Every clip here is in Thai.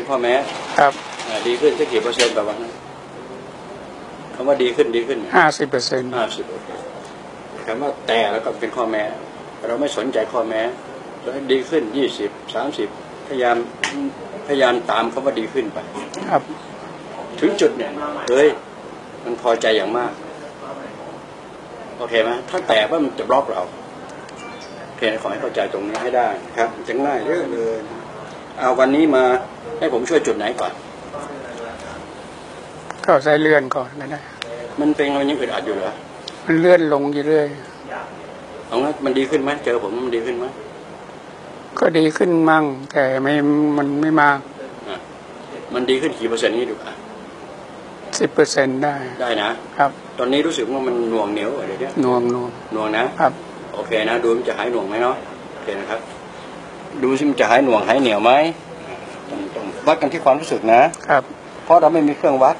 เป็นข้อแม้ครับอ่าดีขึ้นสักกี่เปอร์เซ็นต์แบบว่านั้นคำว่าดีขึ้นดีขึ้นห้าสิบเปอร์เซ็นต์ห้าสิบโอเคคำว่าแต่แล้วก็เป็นข้อแม้ เราไม่สนใจข้อแม้เราให้ดีขึ้นยี่สิบสามสิบพยายามพยายามตามคำว่าดีขึ้นไป ครับ ถึงจุดเนี่ยเฮ้ยมันพอใจอย่างมาก โอเคไหมถ้าแต่ว่ามันจะบล็อกเราโอเคขอให้เข้าใจตรงนี้ให้ได้ครับจะง่ายเรื่อยเลย เอาวันนี้มาให้ผมช่วยจุดไหนก่อนก็ใช้เลื่อนก่อนก็ได้มันเป็นมันยังอึดอัดอยู่เหรอมันเลื่อนลงอยู่เรื่อยเอางั้นมันดีขึ้นไหมเจอผมมันดีขึ้นไหมก็ดีขึ้นมั่ง แต่ไม่มันไม่มากอะมันดีขึ้นกี่เปอร์เซ็นต์นี่ดูอะสิบเปอร์เซ็นต์ได้ได้นะครับ ตอนนี้รู้สึกว่ามันหน่วงเหนียวอะไรเนี่ยหน่วงหน่วงหน่วงนะครับ โอเคนะ ดูมันจะหายหน่วงไหมเนาะโอเคนะครับ ดูสิมันจะหายหน่วงหายเหนียวไหมต้องต้องวัดกันที่ความรู้สึกนะ ครับ เพราะเราไม่มีเครื่องวัด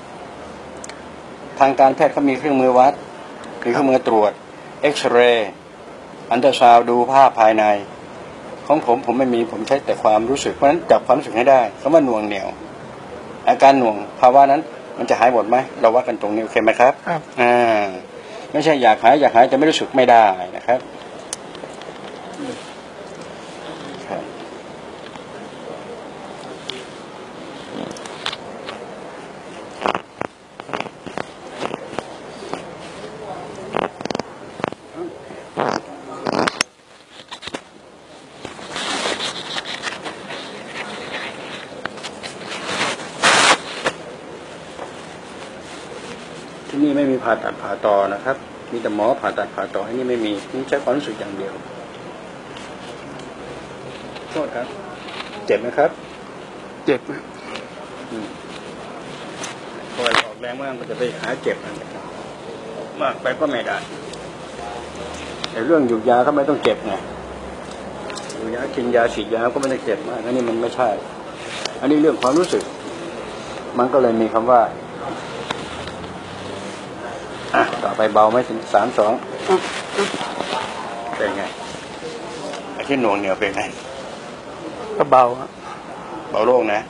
ทางการแพทย์เขามีเครื่องมือวัดมีเครื่องมือตรวจ เอ็กซเรย์อันตราซาวด์ดูภาพภายใน ของผมผมไม่มีผมใช้แต่ความรู้สึกเพราะฉะนั้นจับความรู้สึกให้ได้คำว่าหน่วงเหนียว อาการหน่วงภาวะนั้น มันจะหายหมดไหมเราวัดกันตรงนี้โอเคไหมครับครับอ่าไม่ใช่อยากหายอยากหายแต่ไม่รู้สึกไม่ได้นะครับครับ ผ่าตัดผ่าต่อนะครับ มีแต่หมอผ่าตัดผ่าต่อที่นี่ไม่มีนี่ใช้ความรู้สึกอย่างเดียวโทษครับ เจ็บไหมครับ เจ็บพอออกแรงมากมันจะไปหาเจ็บนะครับมากไปก็ไม่ได้แต่เรื่องอยู่ยาก็ไม่ต้องเจ็บไงอยู่ยากินยาฉีดยาก็ไม่ต้องเจ็บมากอันนี้มันไม่ใช่ อันนี้เรื่องความรู้สึก มันก็เลยมีคำว่าอะต่อ ไปเบาไหมถึงสามสองเป็นไงไอ้ที่หน่วงเหนียวเป็นไง ก็เบาอะเบาโล่งนะ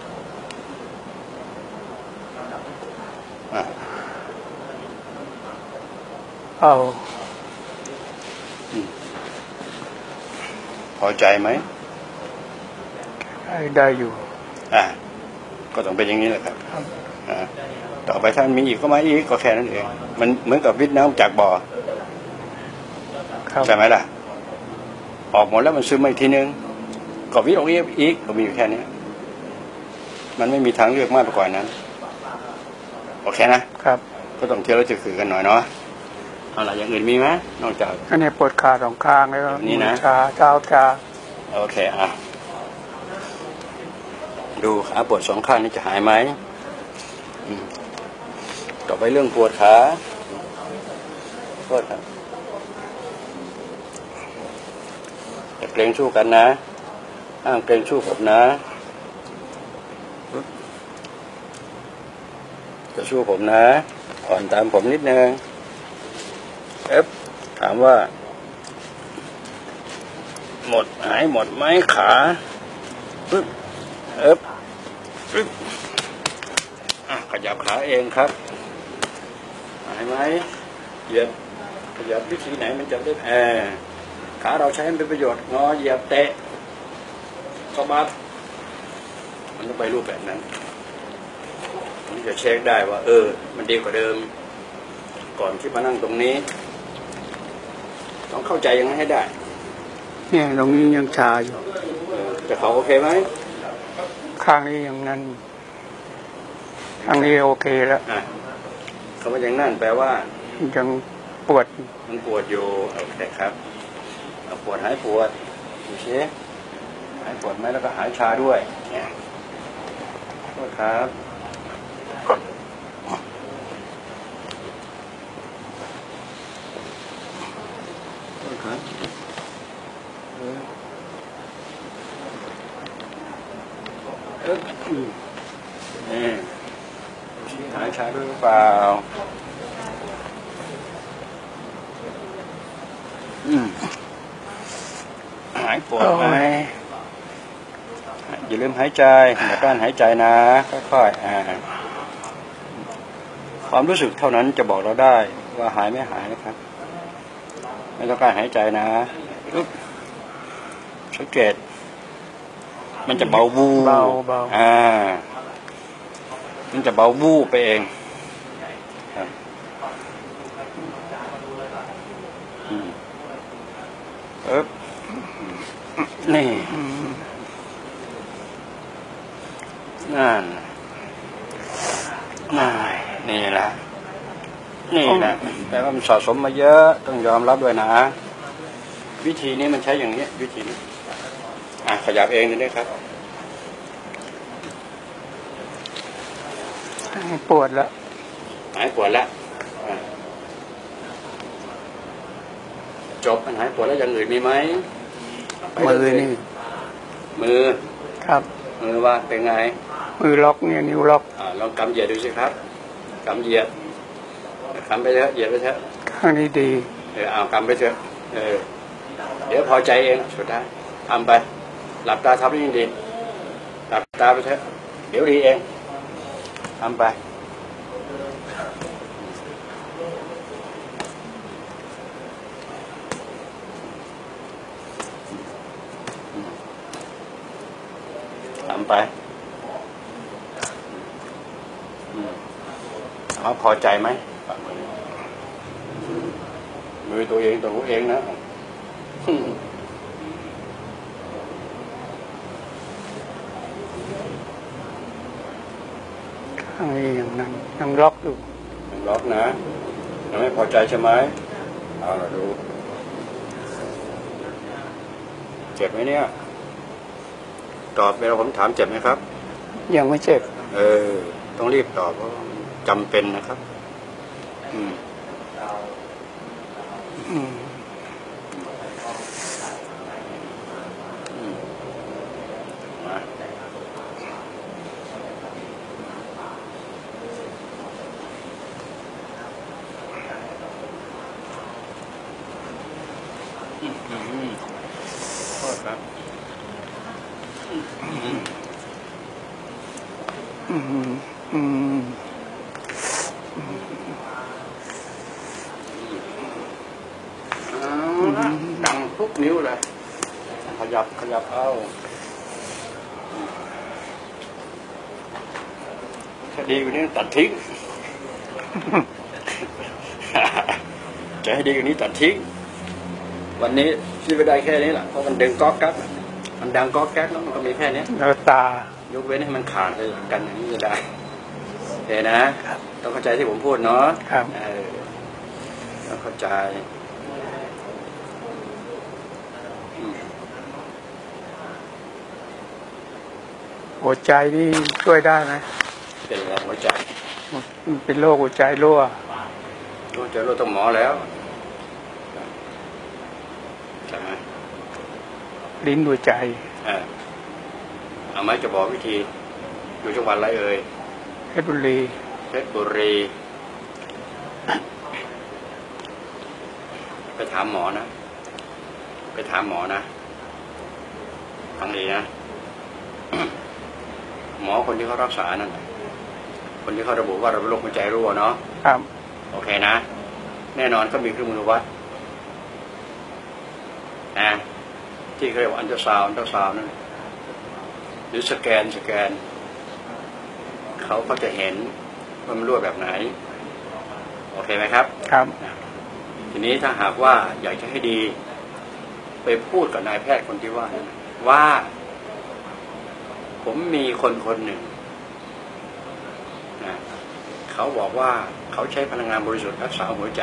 อะเอาพอใจไหม ได้ได้อยู่ อะก็ต้องเป็นอย่างนี้แหละครับครับอะ ต่อไปถ้ามันมีอีกก็มาอีกก็แค่นั้นเอง มันเหมือนกับวิทย์น้ำจากบ่อครับใช่ไหมล่ะ ออกหมดแล้วมันซึมมาอีกทีนึงก็วิทย์ออกอีกอีกก็มีอยู่แค่เนี้ยมันไม่มีทางเลือกมากไปกว่านั้น โอเคนะครับ ก็ต้องเที่ยวแล้วจะขือกันหน่อยเนาะเอาล่ะอย่างอื่นมีไหมนอกจากอันนี้ปวดขาสองข้างแล้วก็แบบนี้นะชาเท้าชาโอเคอะดูขาปวดสองข้างนี่จะหายไหมอืม ต่อไปเรื่องปวดขาโทษครับอย่เกรงสู้กันนะห้ามเกรงสู้ผมนะจะสู้ผมนะ อ่อนตามผมนิดนึงเอฟถามว่า หมดหายหมดไหมขาปึ๊บเอ๊บปึ๊บ ขยับขาเองครับหายไหมเหยียบขยับวิธีไหนมันจะได้แอร์ขาเราใช้ให้เป็นประโยชน์งอเหยียบเตะสะบัดมันต้องไปรูปแบบนั้นผมจะเช็คได้ว่า เออ มันดีกว่าเดิม ก่อนที่มานั่งตรงนี้ ต้องเข้าใจอยังไงให้ได้ เนี่ยตรงนี้ยังชาอยู่แต่เขาโอเคไหมข้างนี้ยังนั่น ข้างนี้โอเคแล้วอะคำว่าอย่างนั่นแปลว่า ยังปวดมันปวดอยู่โอเคครับเอาปวดหายปวดโอเคหายปวดไหมแล้วก็หายชาด้วยเนี่ยโทษครับโทษครับเออเอออืมนี่ดูสิ หายชาด้วยหรือเปล่า อืมหายปวดไหมหายปอย่าลืมหายใจอย่าการหายใจนะค่อยๆอ่าความรู้สึกเท่านั้นจะบอกเราได้ ว่าหายไม่หายนะครับ ไม่ต้องการหายใจนะปึ๊บสังเกตมันจะเบาวูบเบาเบาอ่า มันจะเบาวูบไปเองครับอืมปึ๊บนี่อืมนั่นนั่นนี่แหละนี่แหละแปลว่ามันสะสมมาเยอะต้องยอมรับด้วยนะ วิธีนี้มันใช้อย่างนี้ วิธีนี้อะขยับเองเลยครับ ปวดแล้วหายปวดแล้วอะจบมันหายปวดแล้วอย่างอื่นมีไหมไปมือเลยนี่มือครับมือว่าเป็นไง มือล็อกเนี่ยนิ้วล็อกอ่าลองกำเหยียดดูสิครับกำเหยียดกำไปเถอะเหยียดไปเถอะข้างนี้ดีเออเอากำไปเถอะเออเดี๋ยวพอใจเองสุดท้ายทำไป หลับตาทำได้ยิ่งดี หลับตาไปเถอะเดี๋ยวดีเอง ทำไปทำไปอืมถามว่าพอใจไหมฝ่ามือมือตัวเองตัวเองนะ ข้างนี้อ ย่างนั้นยังล็อกอยู่ยังล็อกนะยังไม่พอใจใช่ไหมเอาละดูเจ็บไหมเนี่ย ตอบเวลาผมถามเจ็บไหมครับ ยังไม่เจ็บ เออ ต้องรีบตอบเพราะจำเป็นนะครับ อืม อืม อืมมาอืมอืม โทษครับอืมอืมเอาละดังทุกนิ้วเลย ขยับขยับเอาคดีกว่านี้ตัดทิ้งจะให้ดีกว่านี้ตัดทิ้ง วันนี้ที่ไปได้แค่นี้แหละเพราะมันดึงก๊อกแก๊กมันดังก๊อกแก๊กแล้วมันก็มีแค่นี้แล้วตายกเว้นให้มันขาดไปกันอย่างนี้จะได้โอเคนะต้องเข้าใจที่ผมพูดเนาะครับเออต้องเข้าใจอืมหัวใจนี่ช่วยได้ไหมเป็นอะไรหัวใจมันเป็นโรคหัวใจรั่วรู้เจอรู้ต้องหมอแล้วใช่ไหม ลิ้นหัวใจเออเอาไหมจะบอกวิธีอยู่จังหวัดอะไรเอ่ยเพชรบุรีเพชรบุรีไปถามหมอนะ ไปถามหมอนะฟังดีนะ หมอคนที่เขารักษานั่นน่ะคนที่เขาระบุว่าเราเป็นโรคหัวใจรั่วเนาะครับ โอเคนะ แน่นอนก็มีเครื่องมือวัดนะ ที่เขาเรียกว่าอันตราซาวน์อันตราซาวน์นั่นหรือสแกนสแกน เขาก็จะเห็นว่ามันรั่วแบบไหน โอเคไหมครับ ครับ ทีนี้ถ้าหากว่าอยากจะให้ดี ไปพูดกับนายแพทย์คนที่ว่านั้นว่า ผมมีคนคนหนึ่งนะเขาบอกว่าเขาใช้พลังงานบริสุทธิ์รักษาหัวใจ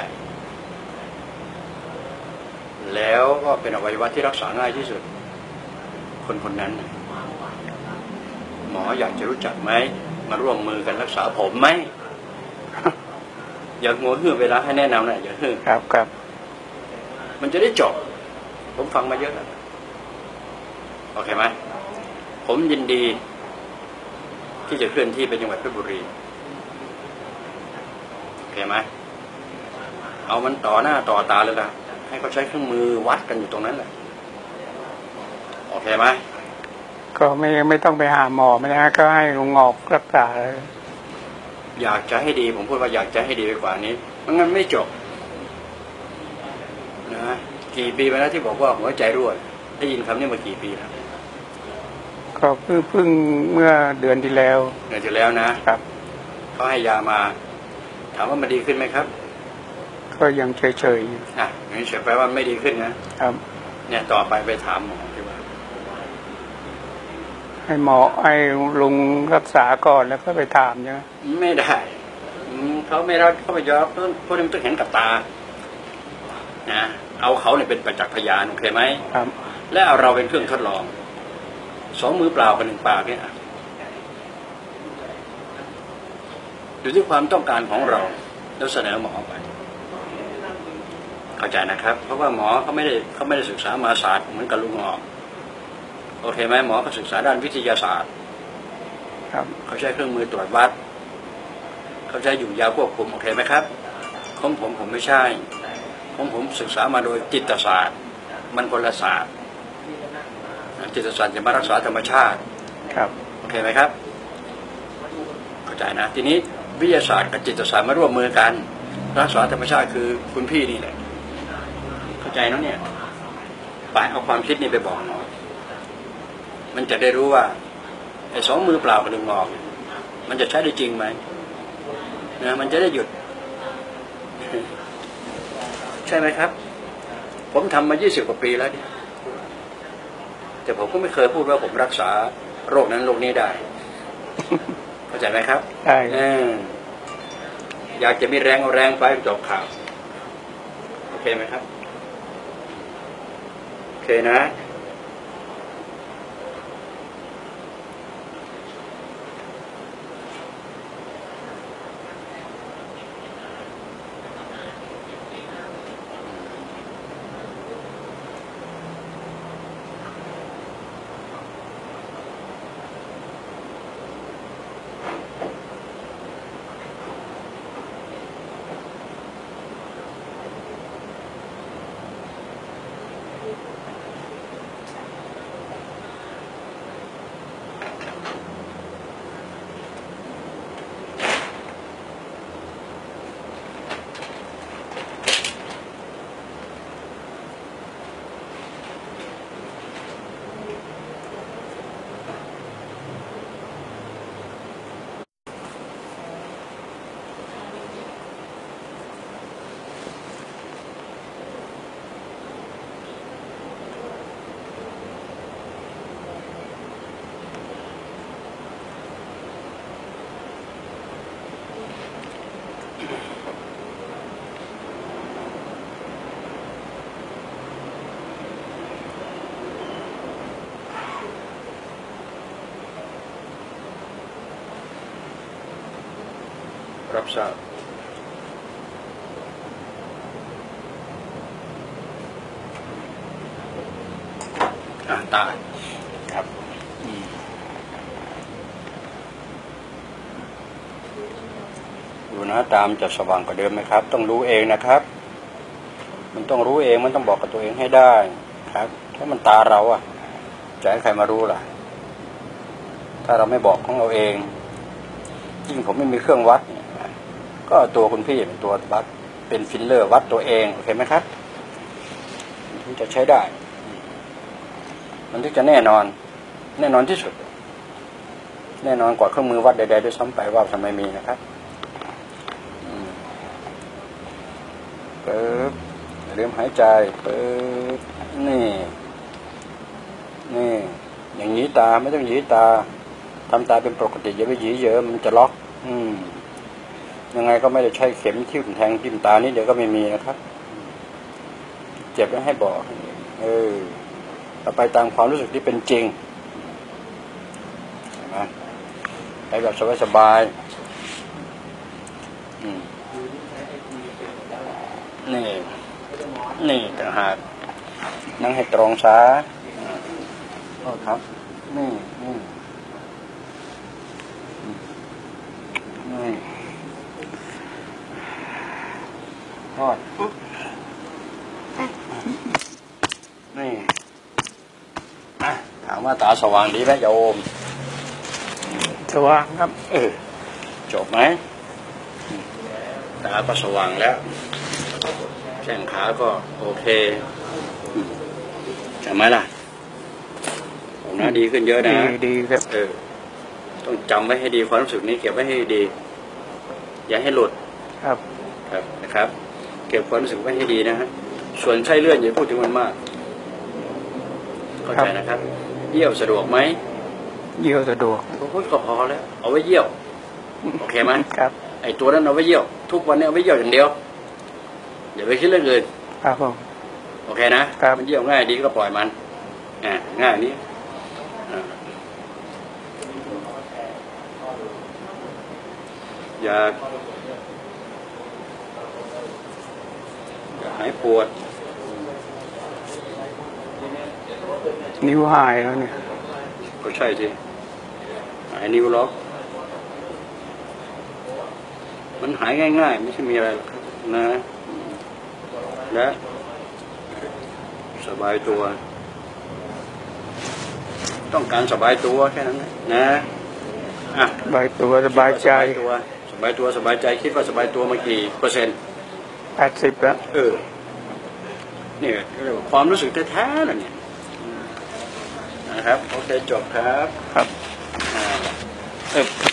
แล้วก็เป็นอวัยวะที่รักษาง่ายที่สุด คนคนนั้นน่ะหมออยากจะรู้จักไหมมาร่วมมือกันรักษาผมไหมอย่างัวหื้อเวลาให้แนะนำนะอย่าหื้อครับครับมันจะได้จบ ผมฟังมาเยอะแล้วโอเคไหมผมยินดี ที่จะเคลื่อนที่ไปจังหวัดเพชรบุรีโอเคไหมเอามันต่อหน้าต่อตาเลยละ ให้เขาใช้เครื่องมือวัดกันอยู่ตรงนั้นแหละโอเคไหมก็ไม่ไม่ต้องไปหาหมอไม่นะก็ให้ลุงงอกรักษาอยากจะให้ดี ผมพูดว่าอยากจะให้ดีไปกว่านี้มันงั้นไม่จบนะกี่ปีไปแล้วที่บอกว่าหัวใจรั่วได้ยินคำนี้มากี่ปีแล้วก็เพิ่งเพิ่งเมื่อเดือนที่แล้วเดือนที่แล้วนะครับเขาให้ยามา ถามว่ามันดีขึ้นไหมครับ ก็ยังเฉยๆอยู่อะอย่างนี้เฉยแปลว่าไม่ดีขึ้นนะครับ เนี่ยต่อไปไปถามหมอดีกว่า ให้หมอให้ลุงรักษาก่อนแล้วก็ไปถามใช่ไหมไม่ได้อืมเขาไม่รับเขาไม่ยอมเพราะเพราะนี่มันต้องเห็นกับตา นะเอาเขาเนี่ยเป็นประจักษ์พยานโอเคไหมครับ และเอาเราเป็นเครื่องทดลอง สองมือเปล่ากับหนึ่งปากเนี่ยอยู่ที่ความต้องการของเรา แล้วเสนอหมอไป เข้าใจนะครับ เพราะว่าหมอเขาไม่ได้เขาไม่ได้ศึกษามาศาสตร์เหมือนกับลุงหมอโอเคไหมหมอเขาศึกษาด้านวิทยาศาสตร์ ครับเขาใช้เครื่องมือตรวจวัด เขาใช้อยู่ยาควบคุมโอเคไหมครับของผมผมไม่ใช่ของผมศึกษามาโดยจิตศาสตร์ มันคนละศาสตร์จิตศาสตร์จะมารักษาธรรมชาติ ครับโอเคไหมครับเข้าใจนะทีนี้วิทยาศาสตร์กับจิตศาสตร์มาร่วมมือกัน รักษาธรรมชาติคือคุณพี่นี่แหละเข้า ใจเนอะเนี่ยไปเอาความคิดนี่ไปบอกหมอมันจะได้รู้ว่าไอ้สองมือเปล่ากับหนึ่งงอกเนี่ยมันจะใช้ได้จริงไหมนะมันจะได้หยุด ใช่ไหมครับ ผมทำมา20กว่าปีแล้วเนี่ยแต่ผมก็ไม่เคยพูดว่าผมรักษาโรคนั้นโรคนี้ได้เข้าใจไหมครับใช่เอออยากจะมีแรงเอาแรงไปจบข่าว โอเคไหมครับ โอเคนะ รับทราบอะตายครับอืมดูนะตามจะสว่างกว่าเดิมไหมครับ ต้องรู้เองนะครับ มันต้องรู้เองมันต้องบอกกับตัวเองให้ได้ครับถ้ามันตาเราอะจะให้ใครมารู้ล่ะ ถ้าเราไม่บอกของเราเองยิ่งผมไม่มีเครื่องวัดเนี่ย ก็ตัวคุณพี่เป็นตัววัดเป็น feeler วัดตัวเองโอเคไหมครับมันถึงจะใช้ได้ มันถึงจะแน่นอน แน่นอนที่สุด แน่นอนกว่าเครื่องมือวัดใดๆด้วยซ้ำไปว่าทำไมมีนะครับปึ๊บอย่าลืมหายใจปึ๊บนี่ นี่ อย่างนี้ตาไม่ต้องหยีตาทำตาเป็นปกติอย่าไปหยีเยอะมันจะล็อก อืม ยังไงก็ไม่ได้ใช้เข็มทิ่มแทงทิ่มตานี่เดี๋ยวก็ไม่มีนะครับ เจ็บแล้วให้บอก เออเราไปตามความรู้สึกที่เป็นจริงนไหมไปแบบสบายๆนี่ นี่ต่างหากนั่งให้ตรงซะโอ้ครับ นี่นี่นี่ ทอด นี่อะถามว่ามาตาสว่างดีไหมโยม สว่างครับ เออ จบไหมอืมตาก็สว่างแล้ว แข้งขาก็โอเคอืมใช่ไหมล่ะผมน่าดีขึ้นเยอะนะ ดีดีครับ เออ ต้องจำไว้ให้ดีความรู้สึกนี้เก็บไว้ให้ดี อย่าให้หลุด ครับ ครับนะครับ เก็บความรู้สึกไว้ให้ดีนะฮะส่วนไส้เลื่อนอย่าพูดถึงมันมากเข้าใจนะครับเยี่ยวสะดวกไหมเยี่ยวสะดวกโอ้ยก็พอแล้วเอาไว้เยี่ยวโอเคไหมครับ ไอตัวนั้นเอาไว้เยี่ยว ทุกวันนี้เอาไว้เยี่ยวอย่างเดียวอย่าไปคิดเรื่องอื่นครับผมโอเคนะครับมันเยี่ยวง่ายดีก็ปล่อยมันอ่าง่ายนี้อ่าอย่าอย่าหายปวด นิ้วหายแล้วเนี่ย ก็ใช่สิหายนิ้วล็อก มันหายง่าย ๆ ไม่ใช่มีอะไรหรอกครับนะ และ สบายตัว ต้องการสบายตัวแค่นั้นนะนะอะสบายตัวสบายใจสบายตัวสบายตัวสบายใจคิดว่าสบายตัวมากี่เปอร์เซ็นต์แปดสิบแล้วเออ นี่เรียกว่าความรู้สึกแท้ๆนะเนี่ยนะครับโอเคจบครับครับอ่าเอิบอื